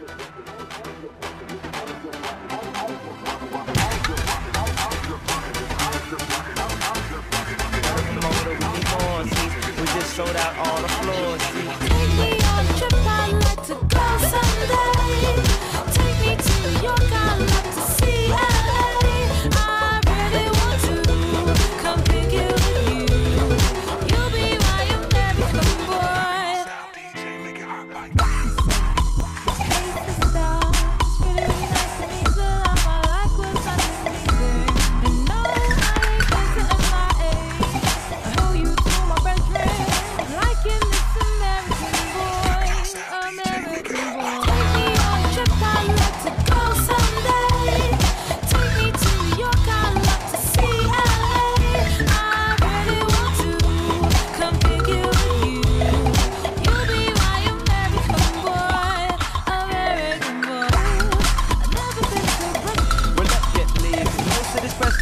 We just sold out all the floors.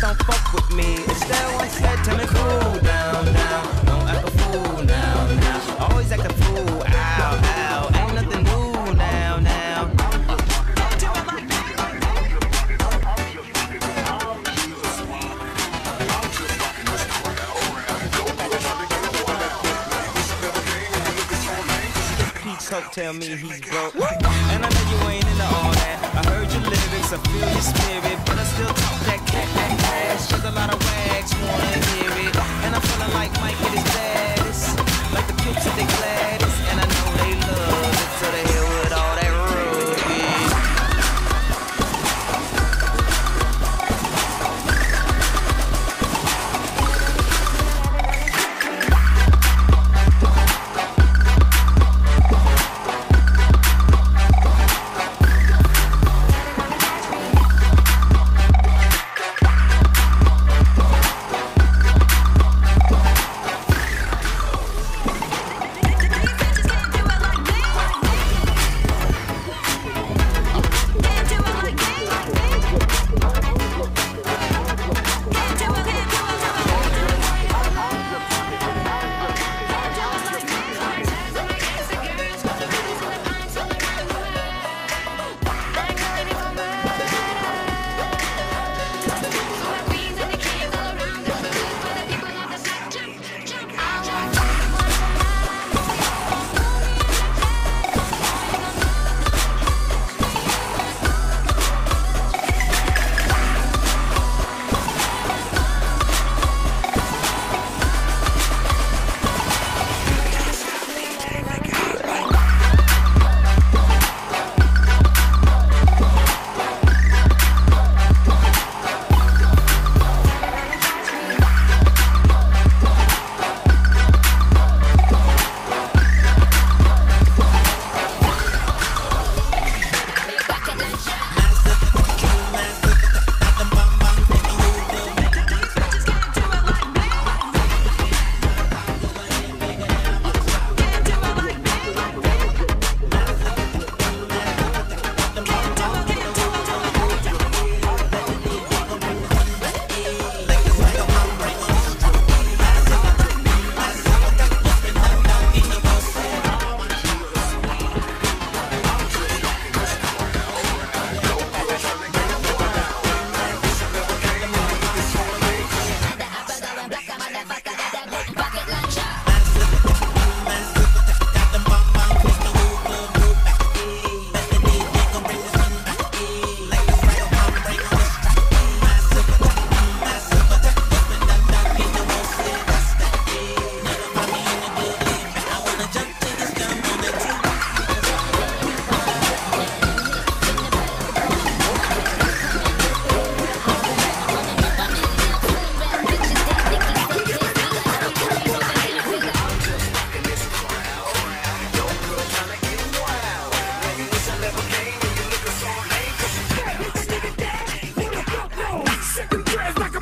Don't fuck with me. Estelle once said, tell me cool down, down. Don't act a fool now, now. Always act a fool, ow, ow. Ain't nothing new now, now. Coke tell me he's broke. And I know you ain't into all that. I heard your lyrics, I feel your spirit cause a lot of wags wanna hear it. And I'm feeling like Mike at his baddest, like the pimps at their gladdest. and dress like a.